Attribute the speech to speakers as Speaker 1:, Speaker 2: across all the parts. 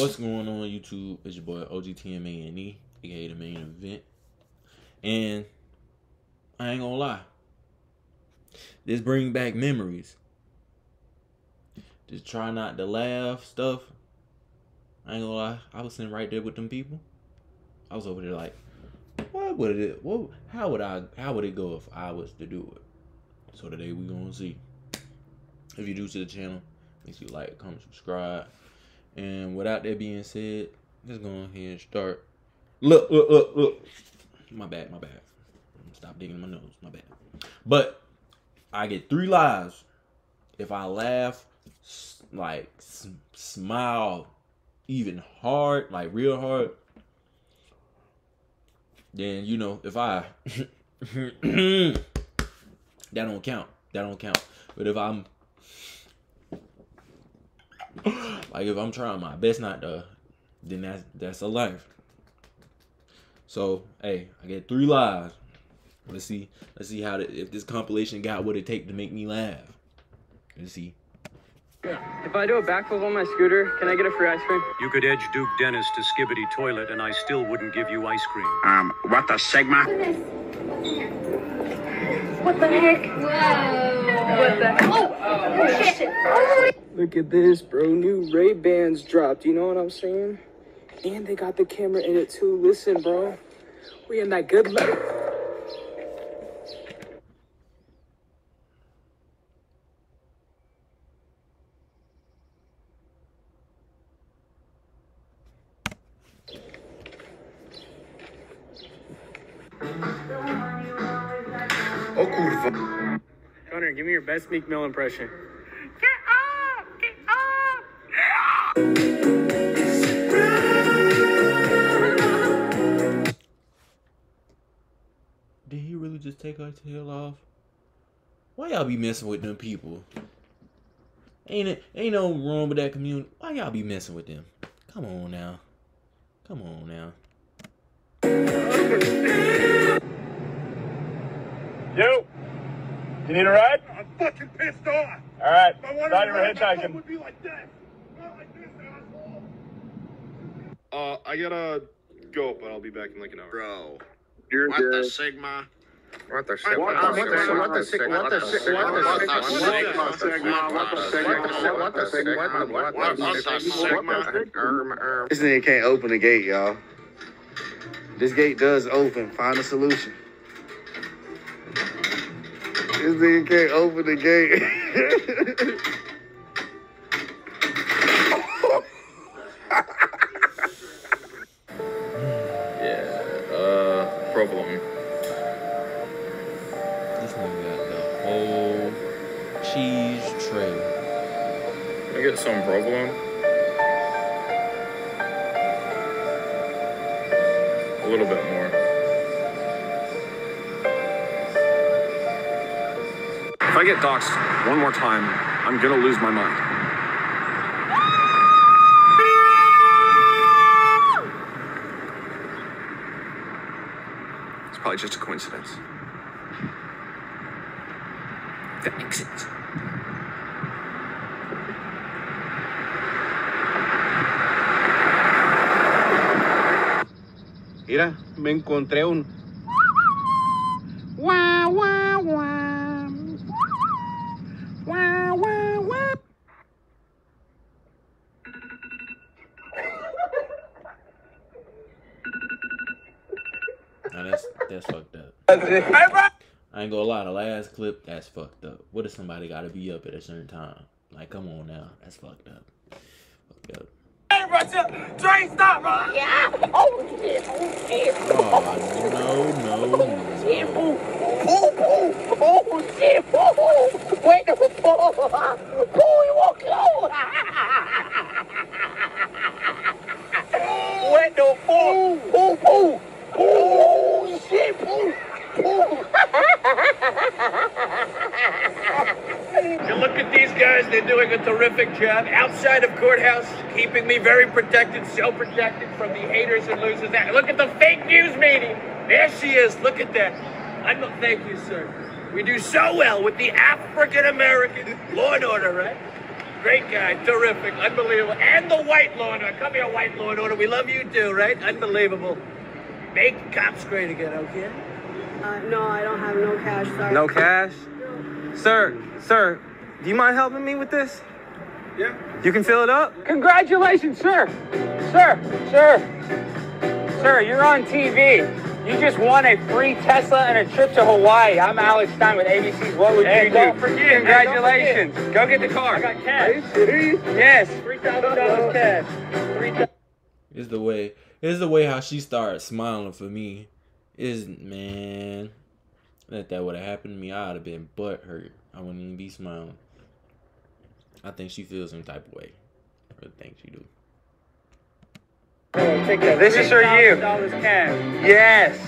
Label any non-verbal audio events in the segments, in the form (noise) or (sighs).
Speaker 1: What's going on YouTube? It's your boy OGTMANE, aka the main event. And I ain't gonna lie. This bring back memories. Just try not to laugh stuff. I ain't gonna lie. I was sitting right there with them people. I was over there like, what would it what how would I how would it go if I was to do it? So today we gonna see. If you're new to the channel, make sure you like, comment, subscribe. And without that being said, let's go ahead and start. Look, look, look, look. My bad, my bad. Stop digging my nose. My bad. But I get three lives if I laugh, like smile, even hard, like real hard. Then you know if I (clears throat) that don't count. That don't count. But if I'm (laughs) like if I'm trying my best not to, then that's that's a life. So hey, I get three lives. Let's see. Let's see how the, if this compilation got what it take to make me laugh. Let's see.
Speaker 2: If I do a backflip on my scooter, can I get a free ice cream?
Speaker 3: You could edge Duke Dennis to Skibidi Toilet, and I still wouldn't give you ice cream.
Speaker 4: Um, what the Sigma?
Speaker 5: What the heck? Whoa.
Speaker 2: Look at this, bro. New Ray Bans dropped. You know what I'm saying? And they got the camera in it too. Listen, bro. We in that good life. Connor, give me your best Meek Mill impression. Get up! Get up!
Speaker 1: Did he really just take her tail off? Why y'all be messing with them people? Ain't it ain't no wrong with that community. Why y'all be messing with them? Come on now. Come on now.
Speaker 6: You need a ride?
Speaker 7: I'm fucking pissed off.
Speaker 6: All right.
Speaker 7: If I wanted
Speaker 6: Thought
Speaker 7: to
Speaker 6: you were
Speaker 7: ride, my phone
Speaker 6: hitchhiking.
Speaker 7: would be like this. Not like this, asshole.
Speaker 8: Uh, I gotta go, but I'll be back in like an hour.
Speaker 4: Bro.
Speaker 7: You're
Speaker 4: What the Sigma?
Speaker 9: What the
Speaker 4: What
Speaker 9: What
Speaker 4: the
Speaker 9: the
Speaker 4: Sigma?
Speaker 9: What the Sigma? What the Sigma? What the Sigma?
Speaker 4: What the Sigma?
Speaker 9: What the Sigma? What
Speaker 4: What
Speaker 9: the
Speaker 4: the Sigma?
Speaker 9: Sigma? Um,
Speaker 10: This nigga can't open the gate, y'all. This gate does open. Find a solution. This nigga can't open the gate. (laughs)
Speaker 9: Yeah, uh, provolone.
Speaker 1: This nigga got the whole cheese tray.
Speaker 9: Can I get some provolone? A little bit more.
Speaker 3: I get doxxed one more time, I'm gonna lose my mind. It's probably just a coincidence. The exit.
Speaker 6: Mira, me encontré un.
Speaker 1: Now that's that's fucked up. I ain't gonna lie, the last clip, that's fucked up. What if somebody gotta be up at a certain time? Like, come on now. That's fucked up. Fucked up.
Speaker 5: Train stop, bro. Yeah. Oh shit. Oh shit.
Speaker 1: Oh no, no, no.
Speaker 5: Shit. Oh, oh, oh, oh, shit. Oh, wait a minute. Oh, oh, you won't go. Wait no. Oh, oh, oh, oh, shit. Oh, oh.
Speaker 6: You look at these guys, they're doing a terrific job outside of courthouse, keeping me very protected, so protected from the haters and losers. Now, Look at the fake news meeting. There she is. Look at that. I'm not, thank you, sir. We do so well with the African American law and order, right? Great guy, terrific, unbelievable. And the White Law and Order. Come here, White Law and Order. We love you too, right? Unbelievable. Make cops great again, okay?
Speaker 11: Uh, no, I don't have no cash. Sorry.
Speaker 12: No cash? Sir, sir, do you mind helping me with this?
Speaker 8: Yeah.
Speaker 12: You can fill it up?
Speaker 2: Congratulations, sir. Sir, sir. Sir, you're on TV. You just won a free Tesla and a trip to Hawaii. I'm Alex Stein with ABC's What Would
Speaker 12: Hey,
Speaker 2: You Do?
Speaker 12: don't forget,
Speaker 2: Congratulations. Go get the car. I got cash. Yes, $3,000 cash. $3,000.
Speaker 1: The way. Is the way how she started smiling for me. Isn't man, if that would have happened to me, I'd have been butt hurt. I wouldn't even be smiling. I think she feels some type of way. I really think she do.
Speaker 2: Take that. This is for you. Yes.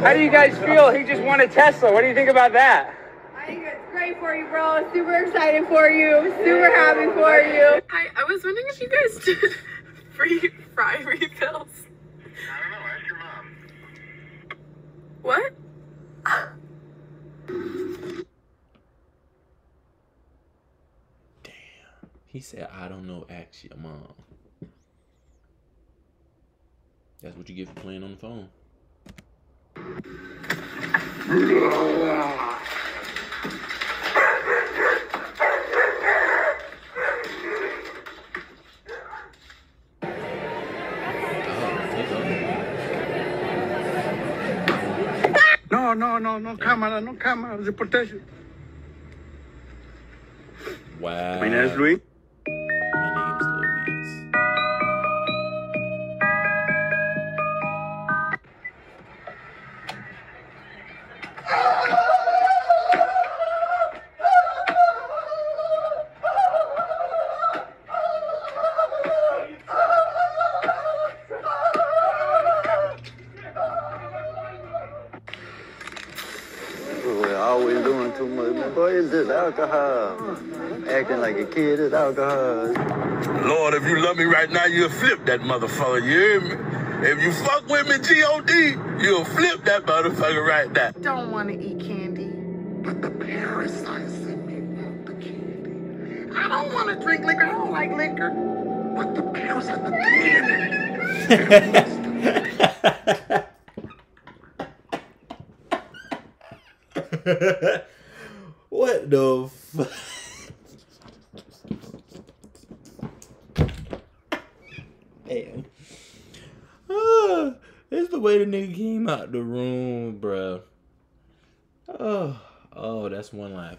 Speaker 2: How do you guys feel? He just won a Tesla. What do you think about that?
Speaker 11: I think it's great for you, bro. Super excited for you. Super happy for you.
Speaker 13: Hi, I was wondering if you guys did (laughs) free fry refills.
Speaker 4: I don't know. Ask your mom.
Speaker 13: What?
Speaker 1: He said, "I don't know. Ask your mom." That's what you get for playing on the phone.
Speaker 7: No, no, no, no cámara, no cámara, de protection.
Speaker 1: Wow.
Speaker 7: My name is Luis.
Speaker 10: Always doing too much. Boy, it's just alcohol. Acting like a kid is alcohol.
Speaker 7: Lord, if you love me right now, you'll flip that motherfucker. You hear me? If you fuck with me, G-O-D, you'll flip that motherfucker right now.
Speaker 5: Don't want to eat candy.
Speaker 9: But the parasites in me want the candy. I don't want to drink liquor. I don't like liquor. But the parasite, the candy. (laughs)
Speaker 1: what the fuck? (laughs) Damn. Ah, it's the way nigga came out the room, bruh. Oh, oh, that's one laugh.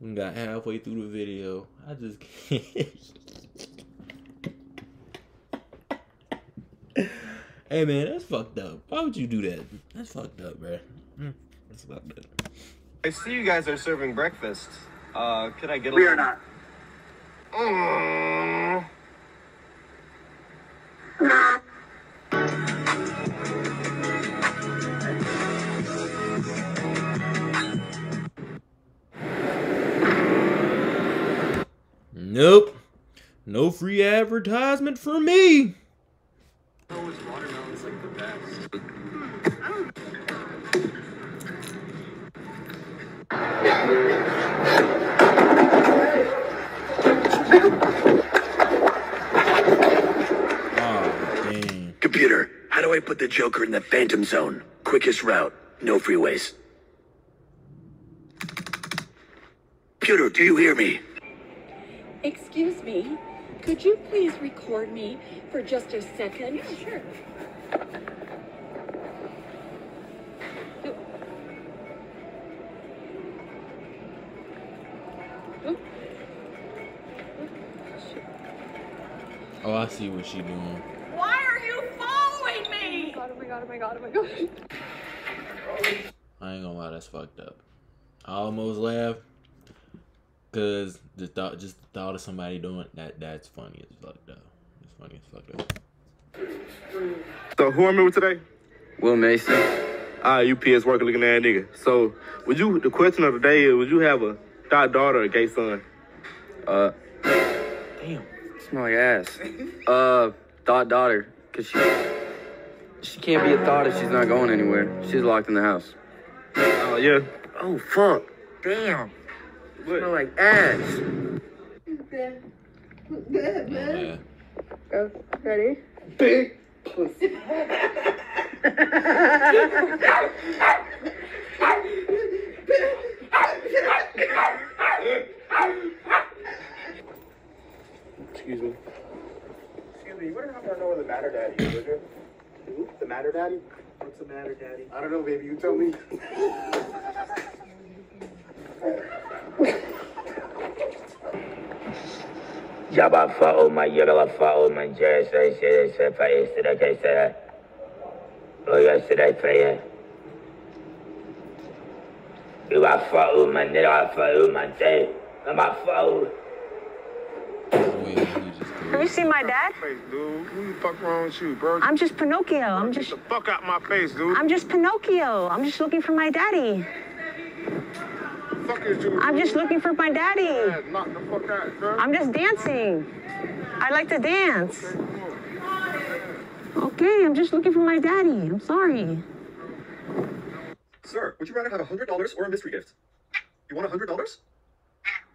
Speaker 1: We got halfway through the video. I just can't. (laughs) hey man, that's fucked up. Why would you do that? That's fucked up, bruh. Mm, That's fucked up.
Speaker 12: I see you guys are serving breakfast. Uh, could I get a
Speaker 9: We
Speaker 12: little-
Speaker 9: are not.
Speaker 12: Mm.
Speaker 1: Nope. No free advertisement for me.
Speaker 8: watermelon's like the best.
Speaker 1: Oh, dang.
Speaker 14: Computer, how do I put the Joker in the Phantom Zone? Quickest route, no freeways. Computer, do you hear me?
Speaker 15: Excuse me, could you please record me for just a second? Yeah, sure.
Speaker 1: Oh, I see what she doing.
Speaker 15: Why are you following me?
Speaker 11: Oh my god, oh my god, oh my god, oh my god.
Speaker 1: I ain't gonna lie, that's fucked up. I almost laughed because the thought, just the thought of somebody doing that, that's funny as fuck though. It's funny as fucked up.
Speaker 8: So who I'm I with today?
Speaker 12: Will Mason.
Speaker 8: Ah, UPS worker looking at nigga. So would you? The question of the day is: Would you have a thought daughter or a gay son?
Speaker 12: Uh, damn, smell like ass. Uh, thought daughter, cause she she can't be a thought if she's not going anywhere. She's locked in the house.
Speaker 8: Oh yeah.
Speaker 14: Oh, fuck. Damn.
Speaker 12: Smell like ass.
Speaker 1: Yeah.
Speaker 11: Go. Ready?
Speaker 9: Big pussy.
Speaker 8: Excuse me.
Speaker 16: Excuse me, you wouldn't happen to know where the Matter Daddy is, would you? Who? The Matter Daddy? What's the matter, Daddy? I don't know, baby. You tell me. (laughs)
Speaker 17: Jabba fa'o ma yagala fa'o man jaya sai sai sai fa isi da kai sai o ya si da fa ya Iwa fa'o man nira fa'o man jaya ma fa'o
Speaker 18: Have you seen my dad?
Speaker 8: Face, dude. Who the fuck wrong with you, bro?
Speaker 18: I'm just Pinocchio. I'm just.
Speaker 8: Get the fuck out my face, dude.
Speaker 18: I'm just Pinocchio. I'm just looking for my daddy.
Speaker 8: Fuck is you?
Speaker 18: I'm just looking for my daddy.
Speaker 8: Yeah, knock the fuck out, girl.
Speaker 18: I'm just dancing. I like to dance. Okay, I'm just looking for my daddy. I'm sorry.
Speaker 16: Sir, would you rather have $100 or a mystery gift? You want $100?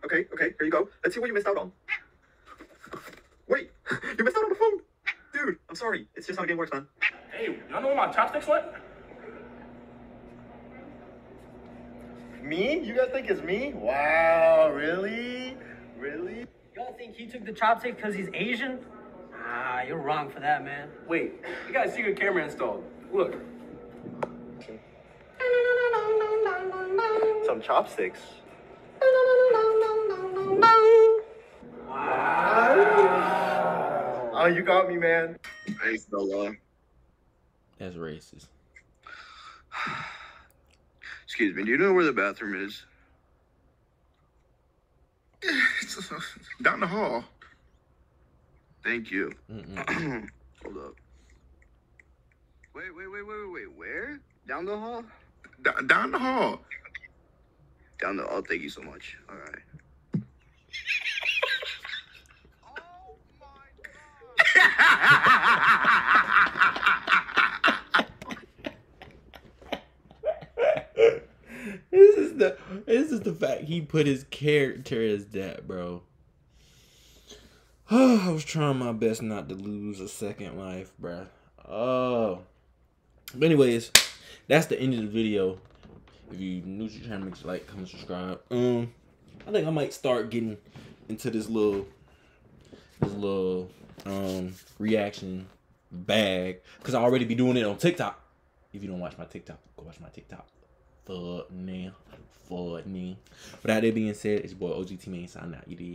Speaker 16: Okay, okay, here you go. Let's see what you missed out on. Wait, (laughs) you missed out on the phone. Dude, I'm sorry. It's just how the game works, man.
Speaker 6: Hey, y'all know where my chopsticks went?
Speaker 16: Me? You guys think it's me? Wow, really? Really?
Speaker 19: Y'all think he took the chopstick because he's Asian? Ah, you're wrong for that, man.
Speaker 6: Wait, we got a secret camera installed. Look.
Speaker 16: Some chopsticks. Oh, you got me, man.
Speaker 7: Thanks, Bella.
Speaker 1: That's racist.
Speaker 7: Excuse me, do you know where the bathroom is? (sighs)
Speaker 8: It's uh, down the hall.
Speaker 7: Thank you. (clears throat) Hold up. Wait, wait, wait, wait, wait, wait. Where? Down the hall?
Speaker 8: D- down the hall.
Speaker 7: Down the. hall. thank you so much. All right.
Speaker 1: This is the the fact he put his character as that, bro. (sighs) I was trying my best not to lose a second life, bro. Oh. But anyways, that's the end of the video. If you new to the channel, make sure like, comment, subscribe. Um, I think I might start getting into this little this little um reaction bag because I already be doing it on TikTok. If you don't watch my TikTok, go watch my TikTok. For for me. Without that being said, it's boy OG T Mane signing out. You did.